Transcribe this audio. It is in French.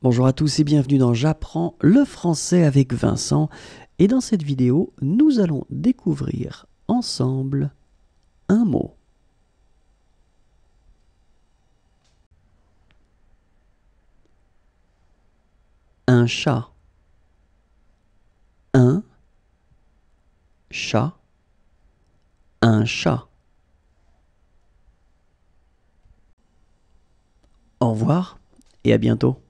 Bonjour à tous et bienvenue dans J'apprends le français avec Vincent. Et dans cette vidéo, nous allons découvrir ensemble un mot. Un chat. Un chat. Un chat. Au revoir et à bientôt.